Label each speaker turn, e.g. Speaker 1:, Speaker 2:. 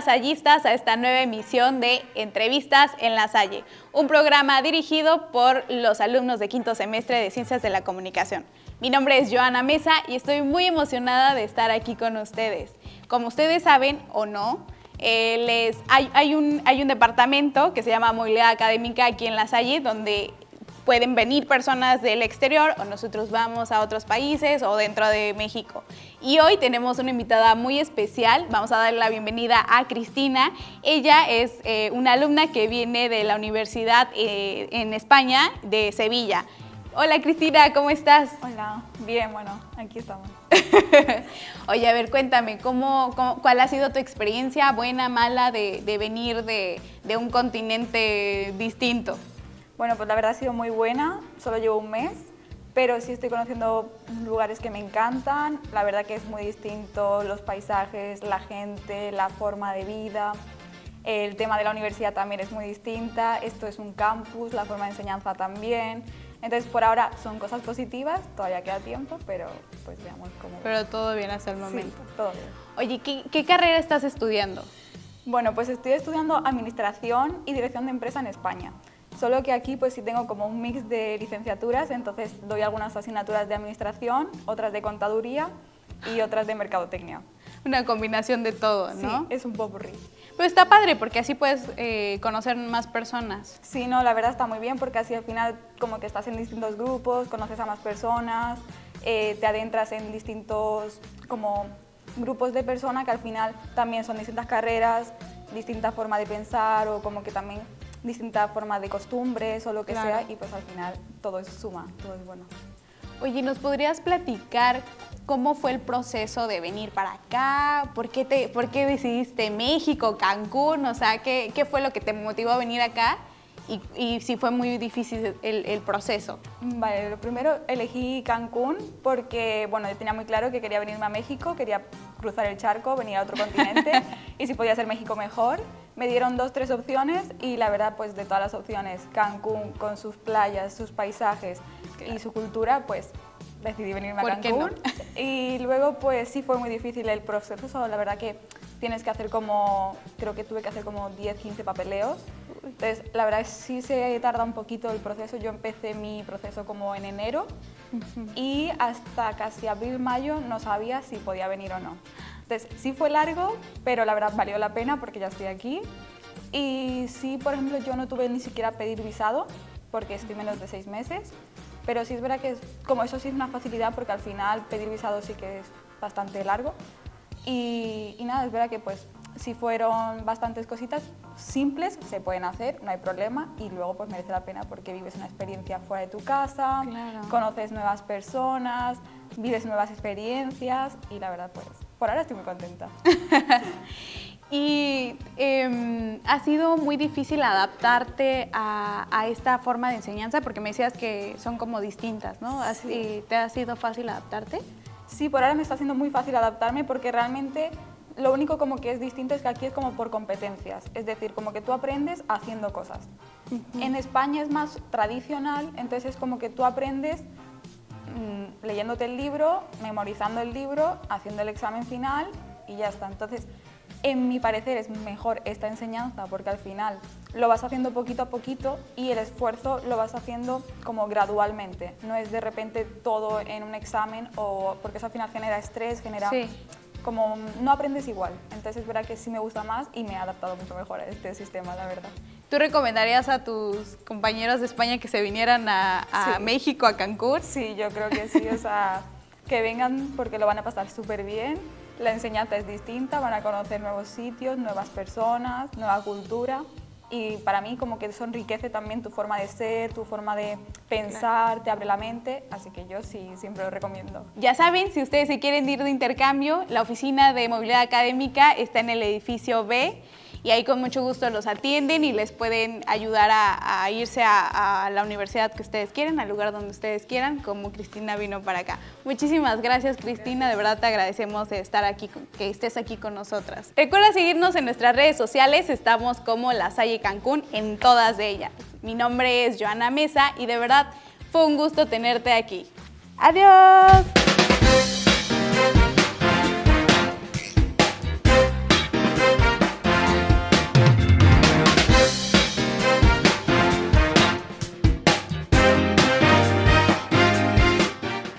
Speaker 1: Lasallistas a esta nueva emisión de Entrevistas en la Salle, un programa dirigido por los alumnos de quinto semestre de Ciencias de la Comunicación. Mi nombre es Joana Mesa y estoy muy emocionada de estar aquí con ustedes. Como ustedes saben o no, eh, les, hay, hay, un, hay un departamento que se llama Movilidad Académica aquí en La Salle, donde pueden venir personas del exterior o nosotros vamos a otros países o dentro de México. Y hoy tenemos una invitada muy especial, vamos a darle la bienvenida a Cristina. Ella es eh, una alumna que viene de la Universidad eh, en España, de Sevilla. Hola Cristina, ¿cómo estás?
Speaker 2: Hola, bien, bueno, aquí estamos.
Speaker 1: Oye, a ver, cuéntame, ¿cómo, cuál ha sido tu experiencia, buena, mala, de, de venir de, de un continente distinto?
Speaker 2: Bueno, pues la verdad ha sido muy buena, solo llevo un mes, pero sí estoy conociendo lugares que me encantan, la verdad que es muy distinto los paisajes, la gente, la forma de vida, el tema de la universidad también es muy distinta, esto es un campus, la forma de enseñanza también, entonces por ahora son cosas positivas, todavía queda tiempo, pero pues veamos cómo...
Speaker 1: Pero todo bien hasta el momento.
Speaker 2: Sí, todo bien.
Speaker 1: Oye, ¿qué, ¿qué carrera estás estudiando?
Speaker 2: Bueno, pues estoy estudiando Administración y Dirección de Empresa en España. Solo que aquí pues sí tengo como un mix de licenciaturas, entonces doy algunas asignaturas de administración, otras de contaduría y otras de mercadotecnia.
Speaker 1: Una combinación de todo, ¿no?
Speaker 2: Sí, es un poco rico.
Speaker 1: Pero está padre porque así puedes eh, conocer más personas.
Speaker 2: Sí, no, la verdad está muy bien porque así al final como que estás en distintos grupos, conoces a más personas, eh, te adentras en distintos como grupos de personas que al final también son distintas carreras, distinta forma de pensar o como que también distinta forma de costumbres o lo que
Speaker 1: Claro.
Speaker 2: sea y pues al final todo es suma, todo es bueno.
Speaker 1: Oye, ¿nos podrías platicar cómo fue el proceso de venir para acá? ¿Por qué, te, por qué decidiste México, Cancún? O sea, ¿qué, qué fue lo que te motivó a venir acá? Y, y si fue muy difícil el, el proceso.
Speaker 2: Vale, lo primero elegí Cancún porque, bueno, yo tenía muy claro que quería venirme a México, quería cruzar el charco, venir a otro continente y si podía ser México mejor. Me dieron dos, tres opciones y la verdad, pues de todas las opciones, Cancún con sus playas, sus paisajes y su cultura, pues decidí venirme a. Cancún. Y luego, pues sí fue muy difícil el proceso, la verdad que tienes que hacer como, creo que tuve que hacer como 10, 15 papeleos. Entonces, la verdad es sí se tarda un poquito el proceso. Yo empecé mi proceso como en enero y hasta casi abril, mayo no sabía si podía venir o no. Entonces, sí fue largo, pero la verdad valió la pena porque ya estoy aquí. Y sí, por ejemplo, yo no tuve ni siquiera pedir visado porque estoy menos de seis meses. Pero sí es verdad que es, como eso sí es una facilidad porque al final pedir visado sí que es bastante largo. Y, y nada, es verdad que pues si fueron bastantes cositas simples, se pueden hacer, no hay problema, y luego pues merece la pena porque vives una experiencia fuera de tu casa,
Speaker 1: Claro.
Speaker 2: conoces nuevas personas, vives nuevas experiencias y la verdad pues por ahora estoy muy contenta.
Speaker 1: Y em, ha sido muy difícil adaptarte a, a esta forma de enseñanza porque me decías que son como distintas, ¿no? Así, ¿Te ha sido fácil adaptarte?
Speaker 2: Sí, por ahora me está siendo muy fácil adaptarme porque realmente lo único como que es distinto es que aquí es como por competencias, es decir, como que tú aprendes haciendo cosas. En España es más tradicional, entonces es como que tú aprendes mm, leyéndote el libro, memorizando el libro, haciendo el examen final y ya está. Entonces, en mi parecer es mejor esta enseñanza porque al final lo vas haciendo poquito a poquito y el esfuerzo lo vas haciendo como gradualmente. No es de repente todo en un examen o porque eso al final genera estrés, genera
Speaker 1: Sí.
Speaker 2: como no aprendes igual. Entonces es verdad que sí me gusta más y me he adaptado mucho mejor a este sistema, la verdad.
Speaker 1: ¿Tú recomendarías a tus compañeros de España que se vinieran a, a
Speaker 2: Sí.
Speaker 1: México, a Cancún?
Speaker 2: Sí, yo creo que sí, o sea, que vengan porque lo van a pasar súper bien. La enseñanza es distinta, van a conocer nuevos sitios, nuevas personas, nueva cultura. Y para mí como que eso enriquece también tu forma de ser, tu forma de pensar, te abre la mente. Así que yo sí, siempre lo recomiendo.
Speaker 1: Ya saben, si ustedes se quieren ir de intercambio, la oficina de movilidad académica está en el edificio B y ahí con mucho gusto los atienden y les pueden ayudar a, irse a, a la universidad que ustedes quieran, al lugar donde ustedes quieran, como Cristina vino para acá. Muchísimas gracias, Cristina. De verdad te agradecemos de estar aquí, que estés aquí con nosotras. Recuerda seguirnos en nuestras redes sociales. Estamos como La Salle Cancún en todas de ellas. Mi nombre es Joana Mesa y de verdad fue un gusto tenerte aquí. Adiós.